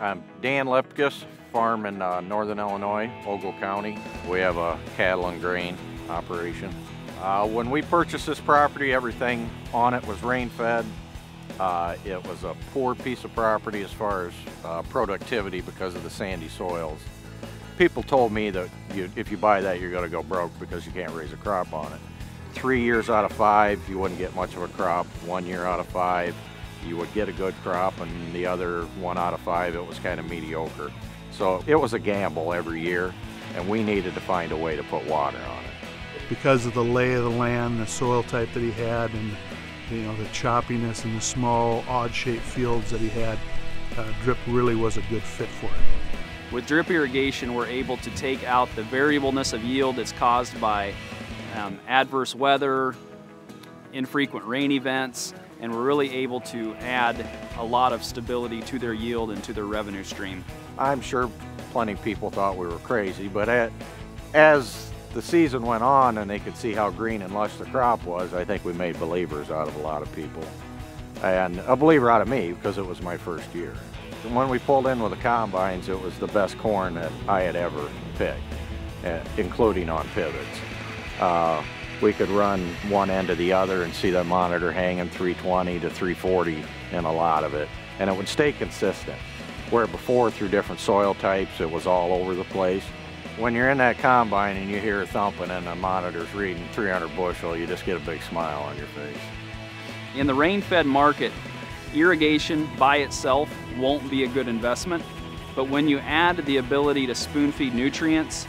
I'm Dan Luepkes, farm in uh, northern Illinois, Ogle County. We have a cattle and grain operation. Uh, when we purchased this property, everything on it was rain fed. Uh, it was a poor piece of property as far as uh, productivity because of the sandy soils. People told me that you, if you buy that, you're going to go broke because you can't raise a crop on it. Three years out of five, you wouldn't get much of a crop. One year out of five, you would get a good crop, and the other one out of five, it was kind of mediocre. So it was a gamble every year, and we needed to find a way to put water on it. Because of the lay of the land, the soil type that he had, and you know the choppiness and the small, odd-shaped fields that he had, uh, drip really was a good fit for it. With drip irrigation, we're able to take out the variableness of yield that's caused by um, adverse weather, infrequent rain events, and we're really able to add a lot of stability to their yield and to their revenue stream. I'm sure plenty of people thought we were crazy, but at, as the season went on and they could see how green and lush the crop was, I think we made believers out of a lot of people. And a believer out of me because it was my first year. And when we pulled in with the combines, it was the best corn that I had ever picked, uh, including on pivots. Uh, we could run one end to the other and see the monitor hanging 320 to 340 in a lot of it, and it would stay consistent. Where before, through different soil types, it was all over the place. When you're in that combine and you hear thumping and the monitor's reading 300 bushel, you just get a big smile on your face. In the rain-fed market, irrigation by itself won't be a good investment, but when you add the ability to spoon feed nutrients,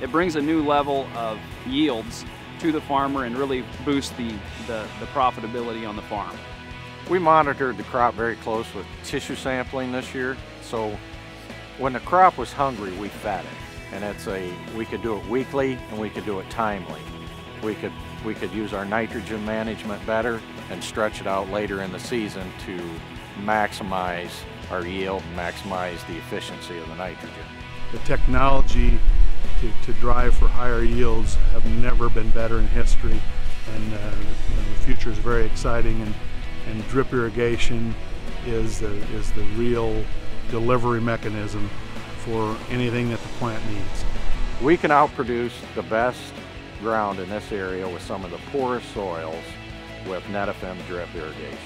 it brings a new level of yields to the farmer and really boost the, the, the profitability on the farm. We monitored the crop very close with tissue sampling this year. So when the crop was hungry, we fed it. And it's a, we could do it weekly and we could do it timely. We could, we could use our nitrogen management better and stretch it out later in the season to maximize our yield and maximize the efficiency of the nitrogen. The technology to, to drive for higher yields have never been better in history and uh, you know, the future is very exciting and, and drip irrigation is the, is the real delivery mechanism for anything that the plant needs. We can outproduce the best ground in this area with some of the poorest soils with Netafim drip irrigation.